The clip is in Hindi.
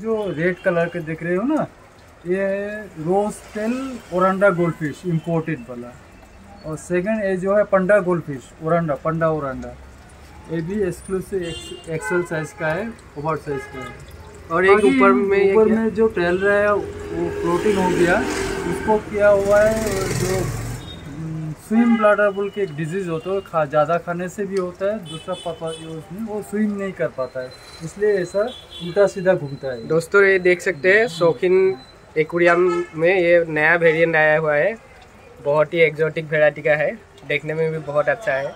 जो रेड कलर के देख रहे हो ना ये rose tail oranda gold fish imported वाला। और सेकंड ये जो है पंडा गोल्ड फ़िश ओरंडा पंडा ओरंडा ये भी एक्सक्लूसिव एक्सेल साइज़ का है ओवर साइज़ का है। और एक ऊपर में ऊपर में जो टहल रहा है वो प्रोटीन हो गया। उसको किया हुआ है जो स्विम ब्लाडर बोल के एक डिज़ीज़ होता है खा, ज़्यादा खाने से भी होता है, दूसरा पापा उसमें वो स्विम नहीं कर पाता है। इसलिए ऐसा उल्टा सीधा घूमता है। दोस्तों, ये देख सकते हैं, शौकीन एक्वेरियम में ये नया वेरियंट आया हुआ है। बहुत ही एग्जॉटिक वेराइटी का है, देखने में भी बहुत अच्छा है।